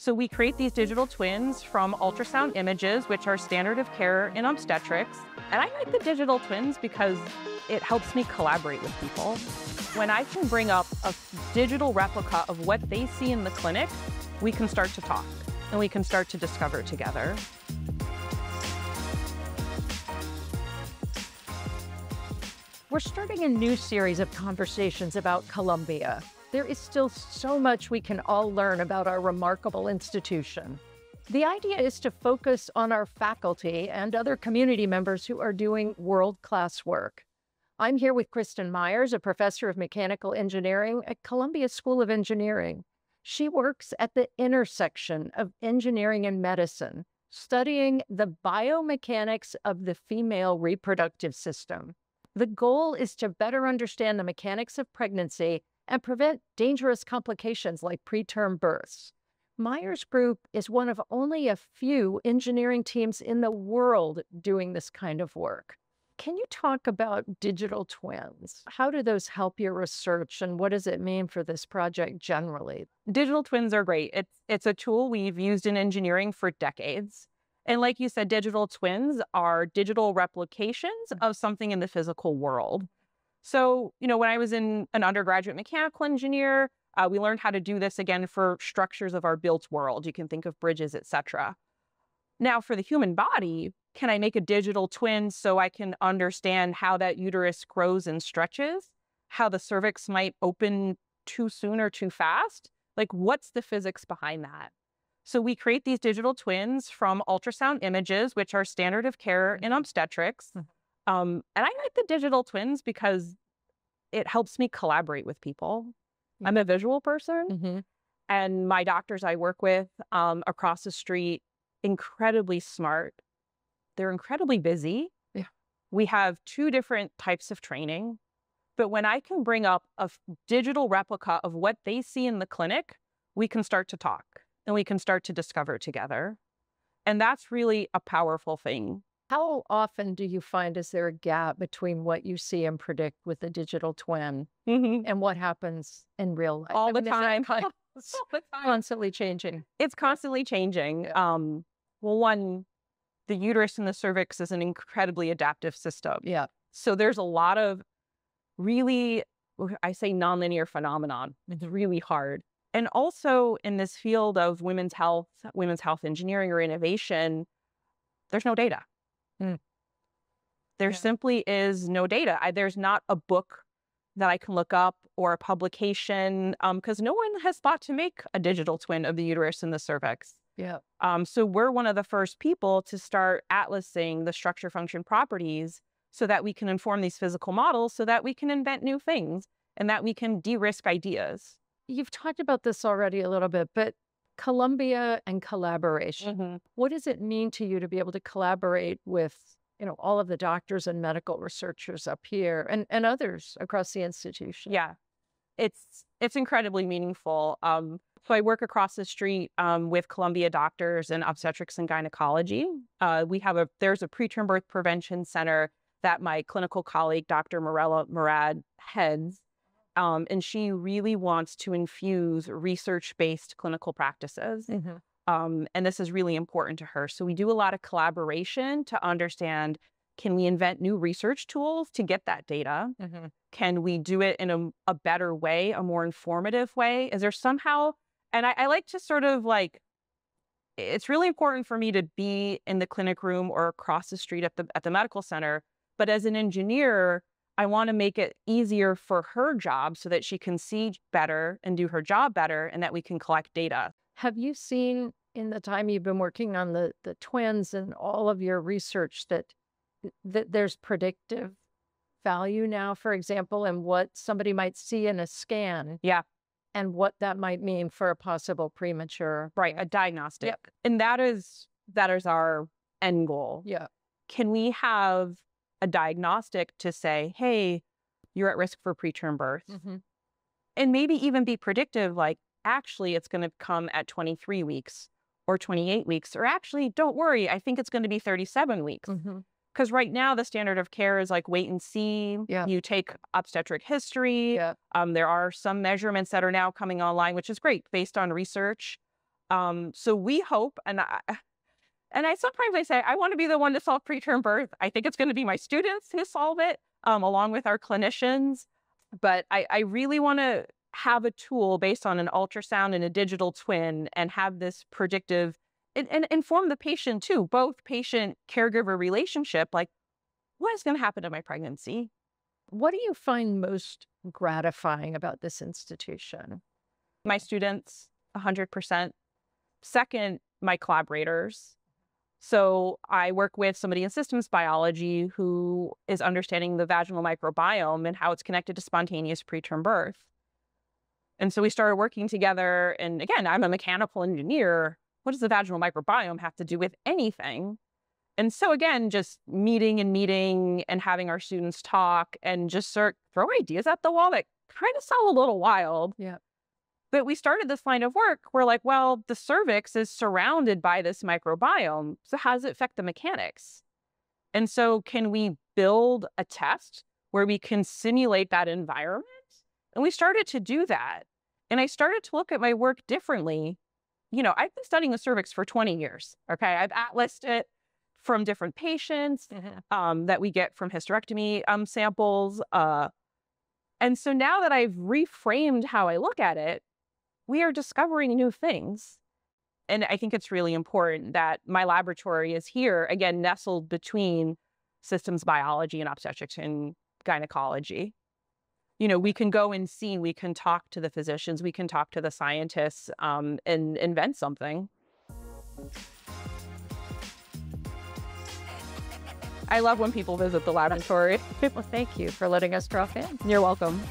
So we create these digital twins from ultrasound images, which are standard of care in obstetrics. And I like the digital twins because it helps me collaborate with people. When I can bring up a digital replica of what they see in the clinic, we can start to talk and we can start to discover together. We're starting a new series of conversations about Columbia. There is still so much we can all learn about our remarkable institution. The idea is to focus on our faculty and other community members who are doing world class work. I'm here with Kristin Myers, a professor of mechanical engineering at Columbia School of Engineering. She works at the intersection of engineering and medicine, studying the biomechanics of the female reproductive system. The goal is to better understand the mechanics of pregnancy and prevent dangerous complications like preterm births. Myers Group is one of only a few engineering teams in the world doing this kind of work. Can you talk about digital twins? How do those help your research and what does it mean for this project generally? Digital twins are great. It's it's a tool we've used in engineering for decades. And like you said, digital twins are digital replications hmm. of something in the physical world. So, you know, when I was in an undergraduate mechanical engineer, uh, we learned how to do this again for structures of our built world. You can think of bridges, etc. Now, for the human body, can I make a digital twin so I can understand how that uterus grows and stretches? How the cervix might open too soon or too fast? Like, what's the physics behind that? So we create these digital twins from ultrasound images, which are standard of care in Mm-hmm. obstetrics. Um, and I like the digital twins because it helps me collaborate with people. I'm a visual person, Mm-hmm. and my doctors I work with um, across the street, incredibly smart. They're incredibly busy. Yeah. We have two different types of training. But when I can bring up a f- digital replica of what they see in the clinic, we can start to talk and we can start to discover together. And that's really a powerful thing. How often do you find is there a gap between what you see and predict with a digital twin and what happens in real life? All I the mean, is that time. con- All the time. constantly changing. It's constantly changing. Um, well, one, the uterus and the cervix is an incredibly adaptive system. Yeah. So there's a lot of really, I say nonlinear phenomenon. It's really hard. And also in this field of women's health, women's health engineering or innovation, there's no data. Mm. There Yeah. simply is no data. I, there's not a book that I can look up or a publication because no one has thought to make a digital twin of the uterus and the cervix. Yeah. Um, so we're one of the first people to start atlasing the structure function properties so that we can inform these physical models so that we can invent new things and that we can de-risk ideas. You've talked about this already a little bit, but Columbia and collaboration. What does it mean to you to be able to collaborate with, you know, all of the doctors and medical researchers up here and, and others across the institution? Yeah, it's it's incredibly meaningful. Um, so I work across the street um, with Columbia doctors in obstetrics and gynecology. Uh, we have a there's a preterm birth prevention center that my clinical colleague Dr. Morella Murad heads, um, and she really wants to infuse research based clinical practices. Mhm. Um, and this is really important to her. So we do a lot of collaboration to understand can we invent new research tools to get that data? Mhm. Can we do it in a, a better way, a more informative way? Is there somehow, and I, I like to sort of like, it's really important for me to be in the clinic room or across the street at the at the medical center. But as an engineer, I want to make it easier for her job so that she can see better and do her job better and that we can collect data. Have you seen in the time you've been working on the, the twins and all of your research that that there's predictive value now, for example, and what somebody might see in a scan? Yeah. And what that might mean for a possible premature. Right, a diagnostic. Yep. And that is that is our end goal. Yeah. Can we have a diagnostic to say, hey, you're at risk for preterm birth? Mhm. And maybe even be predictive, like, actually, it's going to come at 23 weeks or 28 weeks, or actually, don't worry, I think it's going to be 37 weeks. Mhm. Because right now, the standard of care is like wait and see. Yeah. You take obstetric history. Yeah. Um, there are some measurements that are now coming online, which is great based on research. Um, so we hope, and I, and I sometimes I say I want to be the one to solve preterm birth. I think it's going to be my students who solve it, um, along with our clinicians. But I, I really want to have a tool based on an ultrasound and a digital twin, and have this predictive and, and inform the patient too, both patient caregiver relationship, like what is going to happen to my pregnancy? What do you find most gratifying about this institution? My students, 100%. Second, my collaborators. So I work with somebody in systems biology who is understanding the vaginal microbiome and how it's connected to spontaneous preterm birth. And so we started working together. And again, I'm a mechanical engineer. What does the vaginal microbiome have to do with anything? And so again, just meeting and meeting and having our students talk and just start throw ideas at the wall that kind of sound a little wild. Yeah. But we started this line of work. We're like, well, the cervix is surrounded by this microbiome. So how does it affect the mechanics? And so can we build a test where we can simulate that environment? And we started to do that. And I started to look at my work differently. You know, I've been studying the cervix for 20 years. Okay. I've atlased it from different patients Mhm. um, that we get from hysterectomy um, samples. Uh, and so now that I've reframed how I look at it, we are discovering new things. And I think it's really important that my laboratory is here, again, nestled between systems biology and obstetrics and gynecology. You know, we can go and see, we can talk to the physicians, we can talk to the scientists um, and invent something. I love when people visit the laboratory. Well, thank you for letting us drop in. You're welcome.